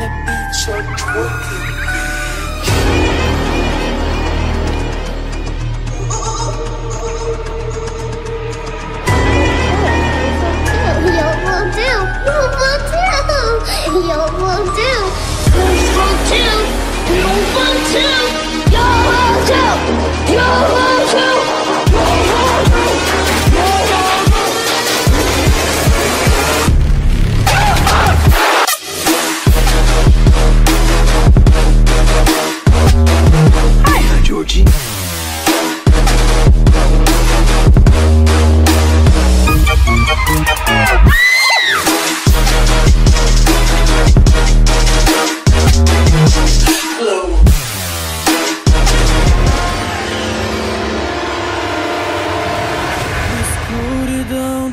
the beach are twerking.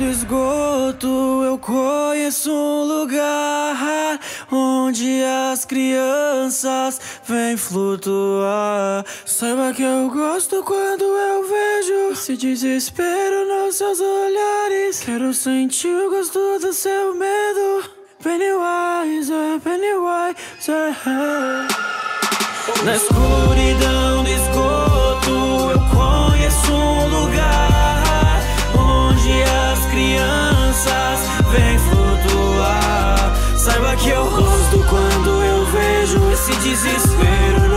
esgoto eu conheço um lugar onde as crianças vêm flutuar. Saiba que eu gosto quando eu vejo esse desespero nos seus olhares. Quero sentir o gosto do seu medo. Pennywise, é, Pennywise, é. Na escuridão do. Crianças vêm flutuar. Saiba que eu gosto quando eu vejo esse desespero.